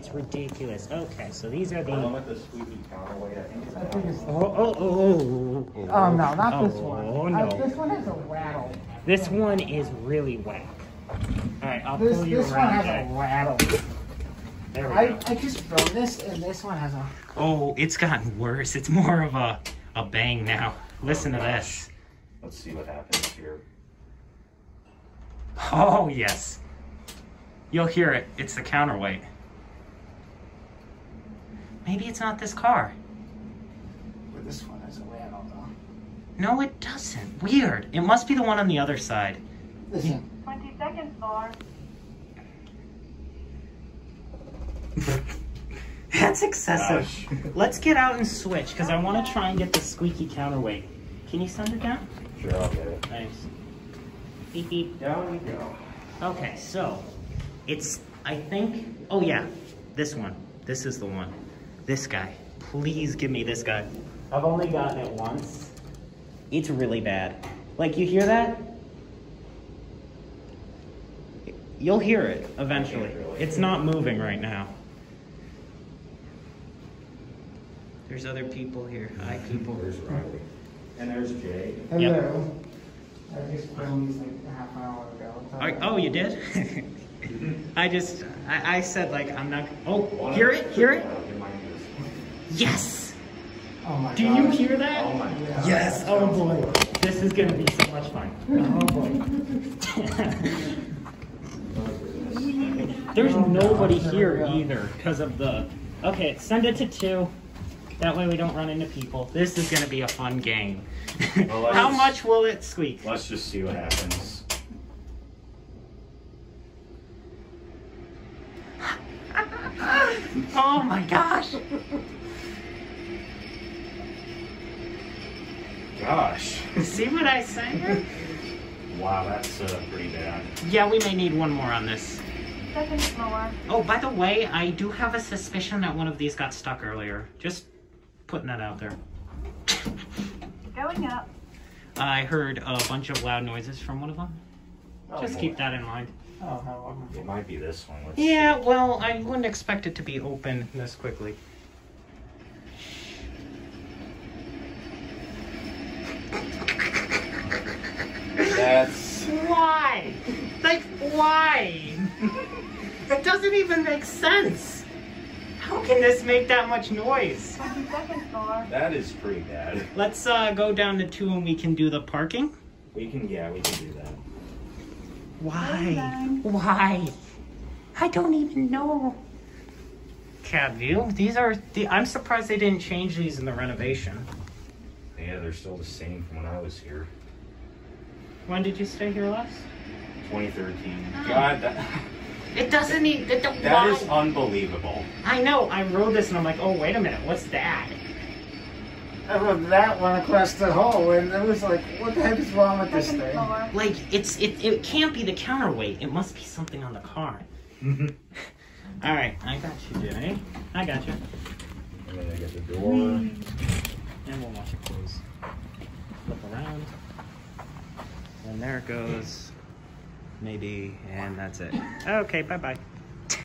It's ridiculous. Okay, so these are the. The one with the squeaky counterweight, I think it's I think it's. Oh, oh, oh, oh, oh. Oh no, not this Oh, one. no. Uh, this one has a rattle. This one is really whack. All right, I'll This pull you this one has Jay. a rattle. There we I, go. I just throw this, and this one has a. Oh, it's gotten worse. It's more of a a bang now. Listen to this. Let's see what happens here. Oh yes. You'll hear it. It's the counterweight. Maybe it's not this car. But this one has a rattle though. No, it doesn't. Weird. It must be the one on the other side. Listen, 20 seconds more. That's excessive. Gosh. Let's get out and switch because I want to try and get the squeaky counterweight. Can you send it down? Sure, I'll get it. Thanks. Beep beep. Down we go. Okay, so it's I think oh yeah, this one. This is the one. This guy. Please give me this guy. I've only gotten it once. It's really bad. Like you hear that? You'll hear it eventually. It's not moving right now. There's other people here. Hi people. There's Riley. And there's Jay. hello. I just filmed these like a half an hour ago. Oh, oh, you did? I just, I, I said like, I'm not, oh, hear it, hear it? It might be this one. Yes! Oh my Do god. you hear that? Oh my god. Yes, oh boy. This is gonna be so much fun. Oh boy. There's nobody here either because of the, okay, send it to two. That way we don't run into people. This is gonna be a fun game. Well, How much will it squeak? Let's just see what happens. Oh my gosh. Gosh. See what I say? Wow, that's uh, pretty bad. Yeah, we may need one more on this. Seconds more. Oh, by the way, I do have a suspicion that one of these got stuck earlier. Just putting that out there. Going up. I heard a bunch of loud noises from one of them. Oh, Just boy. keep that in mind. Oh, how. It might be this one. Let's Yeah, well, I wouldn't expect it to be open this quickly. That's. Why? Like, why? it doesn't even make sense. How can this make that much noise? 20 seconds more. That is pretty bad. Let's uh, go down to two and we can do the parking. We can, yeah, we can do that. Why? Why? I don't even know. Cab view. These are the. I'm surprised they didn't change these in the renovation. Yeah, they're still the same from when I was here. When did you stay here last? 2013. Ah. God, that, It doesn't even. It, don't- that why? is unbelievable. I know. I wrote this and I'm like, oh wait a minute, what's that? I wrote that one across the hall, and it was like, what the heck is wrong with this thing? Like it's it. It can't be the counterweight. It must be something on the car. All right, I got you, Jay. I got you. And then I get the door. And we'll watch it close. Flip around. And there it goes. Maybe, and that's it. Okay, bye bye.